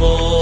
more.